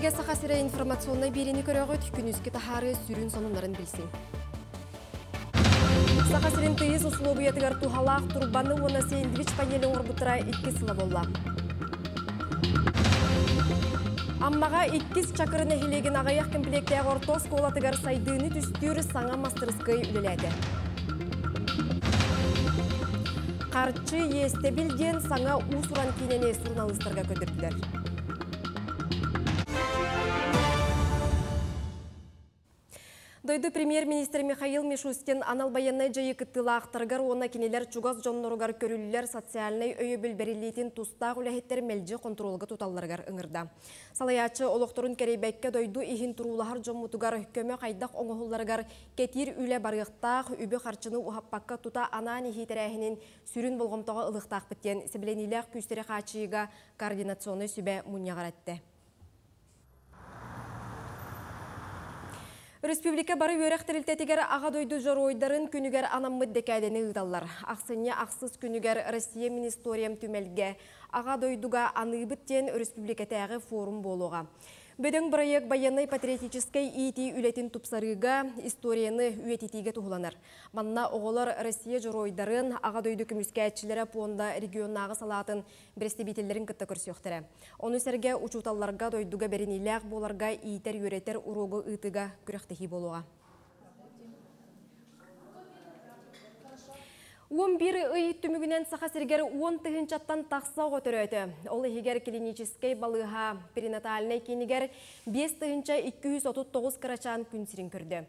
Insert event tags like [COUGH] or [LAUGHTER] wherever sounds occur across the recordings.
эфирге саха сире информационный берени көрөгөт күнүскө тахары сүрүн сонунларын билсин. Саха сирен тыйыз условиятыгар тухалаах турбаны уона сэндвич панелин орбутара икки сыла болла. Аммаға иккис чакырын эхилеген ағаяқ комплектіяг ортос колатыгар сайдыны түстүрі саңа мастерскай үлеләді. Қарчы есте білден саңа усуран кейнене журналистерге көндірділер. Дойды премьер-министр Михаил Мишустин анал баяннай жайы кыттыла ақтаргар оны кенелер чугаз жонноргар көрілілер социальный өйі білберилейтін тустақ үләхеттер мәлжі контролға туталларгар ыңырда. Салаячы олықтырын керейбәкке дойду ихин турулахар жоммутугар көмі қайдақ оңығыларгар кетир үлі барықтақ үбі қарчыны ухаппаққа тута анан ихитерәхінен сүрін болғымтаға ылықтақ біттен сібілениләқ күстері қачыйға координационный сүбә мұньяғар әтті. Республика бары өрәқтірілтетігер аға дойды жоройдарын күнігер анаммыд декәдені ұдалар. Ақсыне ақсыз күнігер Россия Министориям түмелге аға дойдуға аныбыттен республикатағы форум болуға. Бөдің проект баянный патриотической ити үлетін тупсарыға историяны үйететіге тұғыланар. Манна оғылар Россия жоройдарын аға дойды күміскәтчілері понда регионнағы салатын бірестебетелерін кітті көрсіқтірі. Оны сәрге учуталларға дойдуға беренеләқ боларға ийтер үйретер урогы ұйтыға күректехи болуға. 11 ый түмігінен саха сергер 10 тыгынчаттан тақса өті. Ол егер клинический балыға перинатальный кенігер 5 тыгынча 239 карачан күнсірін көрді.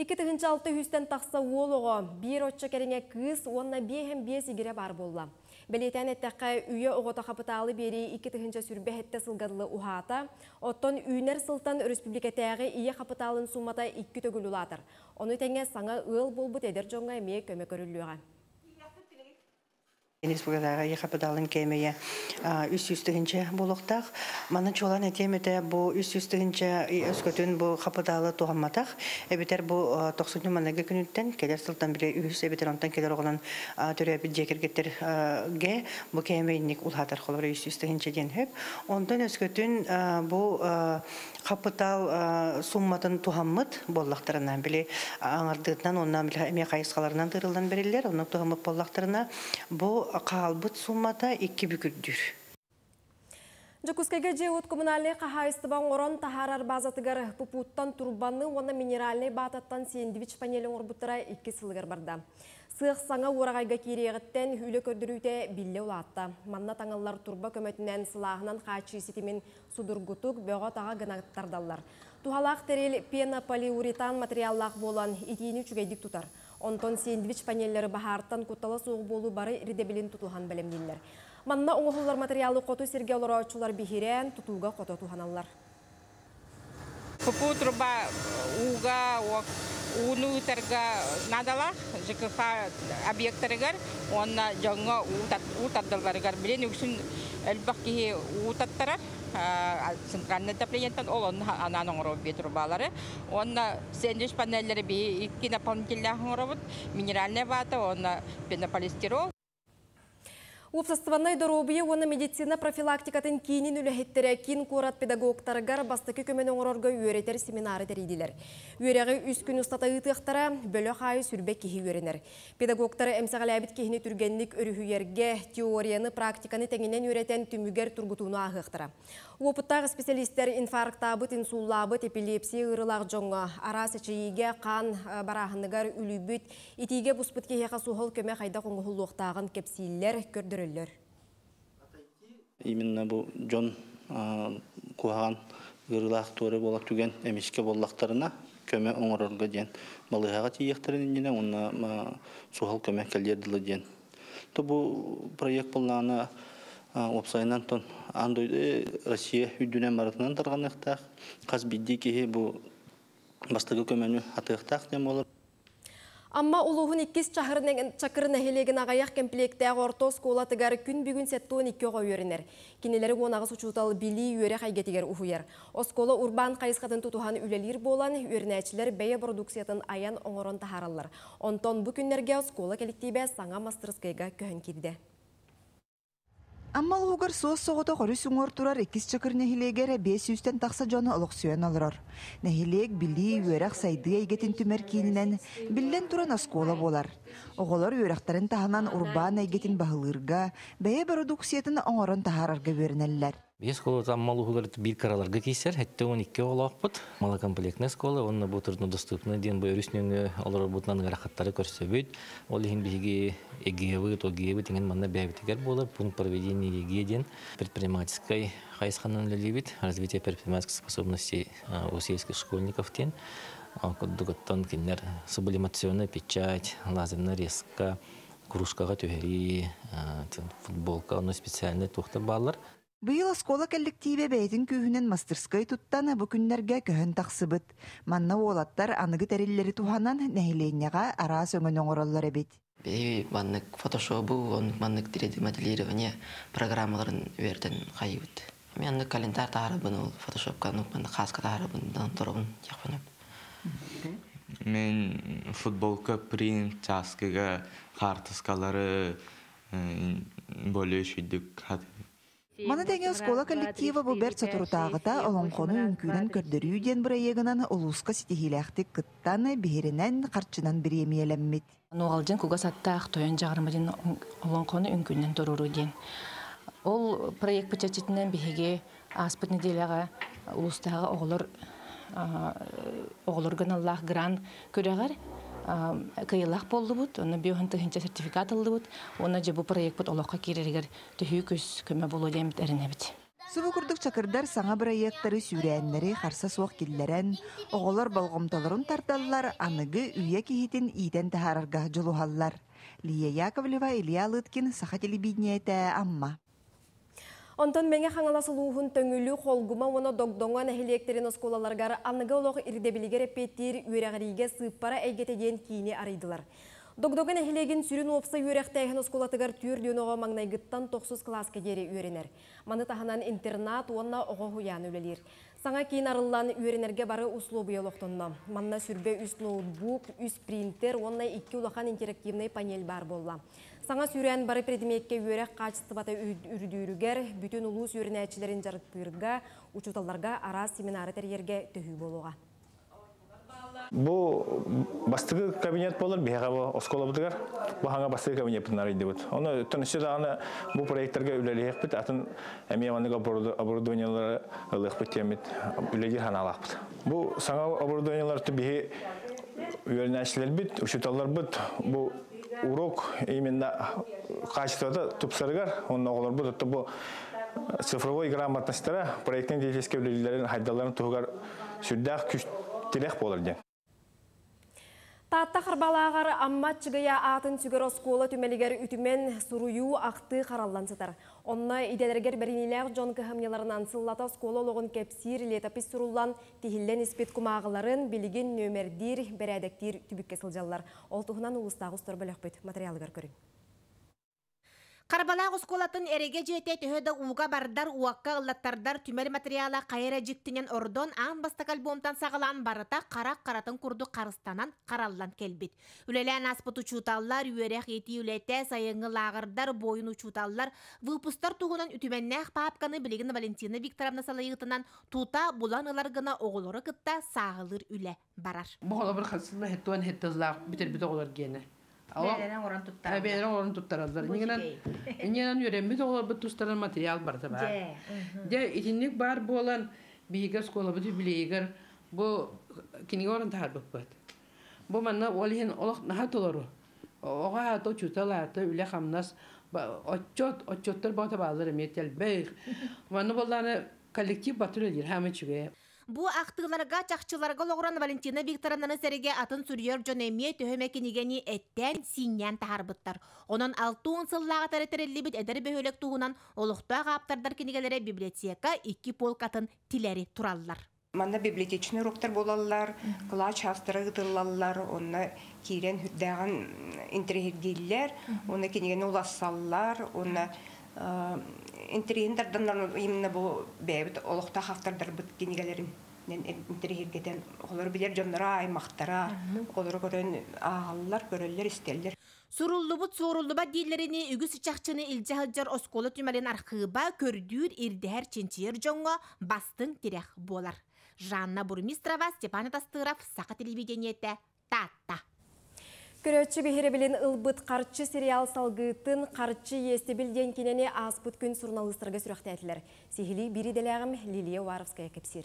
2 тыгынча 6 хүстен тақса олығы бір отча кәріне кыз, онна 5-5 егере бар болла. Белетен әттәққа үйе оғыта қапыталы бері 2 тыгынча сүрбе әтті сылғадылы ұхата, оттон үйнер сылтан республикатағы ие қапыталын сумата 2 төгіл ұлатыр. Оны тәңе саңа ыл болбыт әдер жоңға әмей көмек көрілуға. Республикаға ехапыдалын кемeye үс үстігінші болуқтақ. Маны чолан әтеметі бұ үс үстігінші өскөтін бұ қапыдалы туғаматақ. Әбетер бұ 90 манығы күніттен келер сылтан бірі үс әбетер онтан келер оғынан түрі әбіт жекергеттер ге бұ кемейінік ұлғатар қолыр үс үстігінші ден хөп. Онтан өскөтін бұ қапытал сумматын туғаммыт боллақтарынан біле аңардығынан оннан біле әме қайысқаларынан тырылдан берілер. Оны туғаммыт боллақтарына бұ қалбыт суммата икки бүкүрдүр. Жокускайга же от коммунальный қахайыстыбан орон тахарар базатыгар пупуттан турбаны, оны минеральный бататтан сендвич панелін орбуттара икки сылыгар барда. Сыық саңа орағайга керегіттен үлі көрдірүйте билле улатта. Манна таңалар турба көмөтінен сылағынан қачы сетімен судургутук бөға таға гынаттардалар. Тухалақ терел пенополиуретан материаллақ болан итиini чүгейдік тутар. Онтон сендвич панеллері бахартан куттала соғы болу бары ирдебелин тутухан бәлемделер. Манна оңғылар материалы қоту серге олар бихирен тутуға қото туханалар. Пупу труба уга уну терга надала ЖКХ объекттарыгар онна жаңга утардаларыгар билен үксүн элбак ки утаттарар центральный отоплениятан ол он анан оңоро би трубалары онна сендвич панеллери би икки наполнительных оңоробут минеральная вата онна пенополистирол Упсастываннай доробыя оны медицина профилактикатын кейінін үләхеттері кин қорат педагогтарығар бастықы көмен оңырорға үйретер семинары дәрейділер. Үйрегі үс күн ұстата ұтықтара бөлі қайы сүрбек кехи үйренер. Педагогтары әмсағаләбіт кехіне түргенлік теорияны практиканы тәңінен үйретен түмігер тұргутуыны ағықтыра. Опыттағы специалисттер инфарктабыт, инсуллабыт, эпилепсия ырылақ жоңға, арас әчейге қан барағынығар үлібіт, итиге бұспыт кехеға суғыл көме қайда қоңғылуқтағын кепсейлер көрдірілер. Именно бұл жон куған ырылақ торы болақ түген әмешке боллақтарына көме оңырырға ден. Балығаға тиектірін ден, онна суғыл көме кәлдерділі ден. Бұл проект болғаны опсайынан тон андойды Россия үдүнен барытынан тарганыктак каз бидди кихи бу бастыгы көмөнү атыктак дем болор Амма улуғын иккис чакырын әхелеген ағаяқ комплектәғ ортос колатыгар күн бүгін сәттуын икке ғой өрінер. Кенелері онағыз учутал били үйері қайгетігер ұхуер. Оскола урбан қайысқатын тұтуған үлелер болан өрінәчілер бәйе продукциятын аян оңырын тахаралар. Онтон бұ күннерге оскола келіктейбе саңа мастырскайға көхін кирді. Аммал угар соос соғыта қоры сүңор турар икис чакыр нехилегер бес үстен тақса жоны олықсуен алырар. Нехилег били үйерақ сайды айгетін түмер кейінінен биллен туран аскола болар. Оғолар үйерақтарын таханан урбан айгетін бағылырга, бәе продукциятын оңорын тахарарга вернеллер. Бес школа заммал ухулар бир караларга кейсер, хәтте он икки олақпыт. Малокомплектная школа, онна бу турну доступны ден бу өрүснөңө олар бутнан гарахаттары көрсөбүт. Ол ихин биги эгеви, то геви деген манна бәбитигер болар. Пункт проведения ЕГЭ ден предпринимательской хайсханын лилибит, развитие предпринимательских способностей а, у сельских школьников тен. Дугаттан кинер сублимационная печать, лазерная резка, кружкага төһери, а, футболка, оно специальный тухта баллар. Быйыл оскола коллективе бәйтін күйінен мастерскай туттан бу күннәргә көһөн тақсыбыт. Манна уолаттар аныгы тәрелләре туханан нәһиленняга ара сөңөн оңороллар эбит. Бей маннык фотошопу, он маннык 3D моделирование программаларын верден кайыбыт. Мен аны календарь таарыбын ол фотошопка ну манны хаска таарыбын дан торабын якпанып. Мен футболка принт, часкага, картыскалары более шүйдік Мана тәңе оскола коллектива бу бер сатурутаагыта олонхону үңкүүнен көрдөрүү ден бырайыгынан улуска ситихилэхтик кыттан биһиринен карчынан бириемиелеммит. Нугалжын куга саттаах тоян жагырмадин олонхону үңкүүнен торуру ден. Ол проект бычачитинен биһиге аспыт неделяга улустага оголор оголор ганаллах грант көрөгөр кыйылах болдубут, оны тыгынча сертификат алдыбут, оны же бу проект бут олоққа кирергер түхүй көз көмө болу демит эринебит. Субу курдук чакырдар саңа проекттары сүүрәннәре харса суак килләрен, оголор болгомтолорун тарталлар, аныгы үйе кихитин иден тахарарга жолухаллар. Лия Яковлева, Илья Лыткин, Саха телевидениете, Амма. Онтон меңе хаңаласылуғын төңілі қолгыма оны догдоңа нәхилектерін осколаларгар анныға олық ирдебілігер әппеттер үйрәғариге сыппара әйгетеден кейіне арыйдылар. Догдогын әхилеген сүрін опса үйрәқтәйін осколатыгар түйірден оға маңнайгыттан тоқсыз класска дері үйренер. Маны таханан интернат онна оға хуян өлелер. Саңа кейін арылан үйренерге бары условы елоқтынна. Манна сүрбе үс ноутбук, үс принтер, онна икки улахан интерактивный панель бар болла. Саңа сүйрен бары предметке үйрек бата үрдүйрігер, бүтін ұлыс үйренәчілерін жарық пүйірға, учуталарға ара семинары тәрерге төхі болуға. Бу бастыгы кабинет болар, бияга бу оскола бутыгар. Бу ханга бастыгы кабинет бутнар иде бут. Оны төнүсү даны бу проекттерге үлелек бит, атын эми ванга оборудованиялар ылык бит темит, үлеги ханалак бит. Бу саңа оборудованиялар тиби үйренәчләр бит, учуталар бит. Бу урок именно качествода тупсаргар, онна оглар бут, бу цифровой грамотностьтара проектин деятельский үлелерин хайдаларын тугар сүрдәк күч тилек болар ден. Татта қарбалағар аммат чыгая атын сүгер оскола түмелігер үтімен сұруyu ақты қараллансытар. Онна иделергер беринилер жон көхамнеларынан сыллата оскола олығын кепсир летапис сұрулан тихиллен испет кумағыларын білеген нөмердир бәрәдектир түбікке сылжалар. Ол тұхынан ұлыстағы ұстар бөліқ материалығар көрін. Карбалақ осколатын эреге жете төһөдө уга бардар уакка ыллаттардар түмер материала кайра жиктинен ордон аң бастак альбомтан сагалан барыта карак каратын курду карыстанан караллан келбит. Үлелен аспыт учуталлар, үйерек ети үлете, сайыңы лагырдар, бойын учуталлар, выпустар тугунан үтүменнәх папканы билигин Валентина Викторовна салайытынан тута булан ылар гына оголору кытта сағылыр үле барар. Бұғала бір қасылы хеттуан хеттазлақ бітер біті оголар гені. Бәлерен орын туттар. Бәлерен орын туттаралар. Иненен [LAUGHS] юрембит олар бит тустаран материал бар да бар. Де итинник бар болан биге школа бит билегер бу киниге орын тахар бит. Бу манна олин олох наха толору. Ога то чуталар та үле хамнас отчот отчоттар бата балар метел бейх. [LAUGHS] Манна болланы коллектив батыры дир хамычыга. Бу ақтығыларға чақчыларға лоғыран Валентина Викторовнаны сәріге атын сүрьер жон әмие төһөмекенігені әттен синьян тахарбыттар. Онан алтуын сыллаға тәрәтәрелі бит әдір бөхөлек туғынан олықта ғаптардар кенігелері библиотека iki полкатын тиләри тураллар. Манна библиотечный уроктар болалар, класс частыры гытылалар, онна кирен хүрдәгән интерьергилләр, онна кенеген улассаллар, онна интерьердардан именно бу бәбит олохта хафтардар бит кенигелерин интерьергетен олар билер жоннора аймактара олар көрөн агаллар көрөллөр истеллер Суруллубут суруллуба дилерини үгүс чахчыны илжахылжар осколы түмәлен архыба көрдүүр ирдәһәр чинчиер жоңго бастың тирәх болар. Жанна Бурмистрова, Степан Тастыров, Сақа телевидениете, Татта. Көрөтчі бехері білін ылбыт қарчы сериал салгытын қарчы есті білден кенене аспыт күн журналистарға сүрәқтәтілер. Сихили бири деләғім Лилия Варовская кепсир.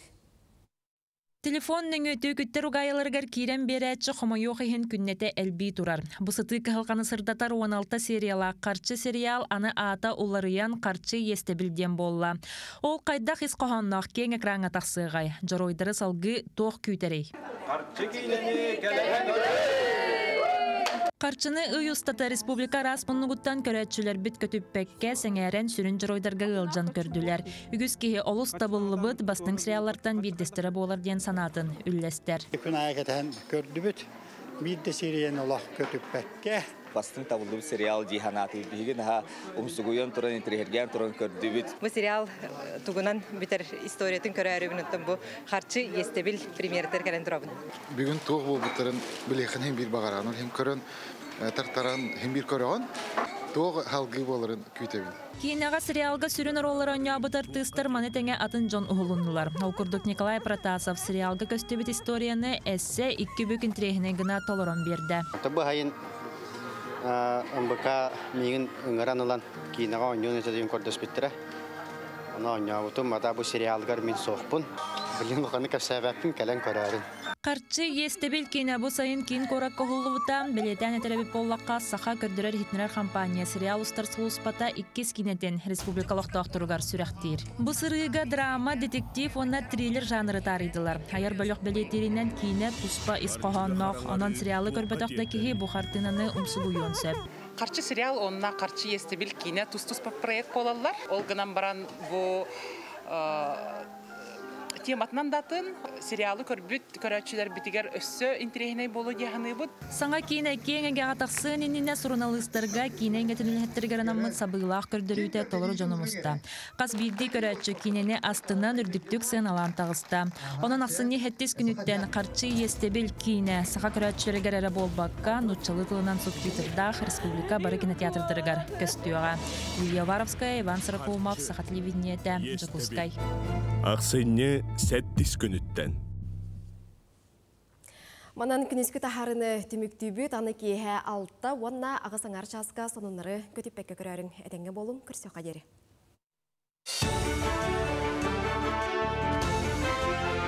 Телефон нөңі төкіттер ұғайыларғар кейрен берәтші қомайоқ ехен күннете әлбей тұрар. Бұсыты кығылғаны сырдатар 16 сериала қарчы сериал аны ата ұларыян қарчы есті білден болла. Ол қайдақ ес қоғаннақ кен экранға тақсығай. Жаройдары салғы тоқ күйтерей. Қарчы Қарчыны үй ұстата республика распыннығыттан көрәтшілер бит көтіппәкке сәңәрен сүрін жыройдарға ғылжан көрділер. Үгіз кеге олыс табылы бастың сериалардан бірдестірі болар ден санатын үлләстер. Күн аяғатан көрді көтіппәкке. Бастың табылды сериал жиханаты биген ха умсугуян туран интерьерген туран көрдүбүт. Бу сериал тугунан битер историятын көрәрүбүнөттөн бу харчы естебил премьертер келен турабын. Бүгүн туг бу битерин билехин хем бир багаранын хем көрөн тартаран хем бир көрөн туг халгы боларын сериалға сүрін тыстар маны тәңе атын Джон. Окурдук Николай Протасов сериалға көстөбіт историяны әссе икки бүкін трехіне гына толорон берді. Хайын МБК мигин ыңыранылан кинага оньон эте деген көрдөс биттере. Ана оньябытым мата бу сериалгар мин соқпун. Билин коханы кәсәбәппин кәлән көрәрин. Қарчы естебел кейіне бұ сайын кейін корак кохуллыбыта білетен әтәрәбі боллаққа саха көрдірер хитнерер компания сериал ұстар сұлыспата иккес кинетен республикалық доқтыругар сүрәқтейір. Бұ драма, детектив, онна триллер жанры тарыдылар. Айар бөлік білетерінен кейіне тұспа исқоғаннақ, онан сериалы көрбетақта кеге бұхартынаны умсугуйон сөп. Қарчы сериал онна қарчы естебел кейіне тұс-тұспа проект болалар. Ол гынан баран бұ тематынан датын сериалы көрбүт көрәтчилер битигер өссө интерехне болу дияханы бут. Саңа кейіне кейінге атақсын иніне сурналыстарға кейіне әңгетінілеттергер анамын сабылақ көрдірүйті толыру жонымызда. Қас бейді көрәтчі кейіне астынан үрдіктік сын алан тағыста. Оның ақсыны хеттес күніттен қарчы естебіл кейіне сақа көрәтчілергер әрі болбаққа нұтчалы тылынан субтитрдақ республика бары кинотеатрдыргар көстіуға. Лилия Варовская, Иван Саракулмов, Саха телевидениеті, Жакускай. Ақсыне сәт түскөніттен. Манан күнескі тахарыны түміктүйбі таны кейхә алтта, онна ағысаңар арчасқа сонынары көтіппәкке көрәрін әденге болым күрсе қадері.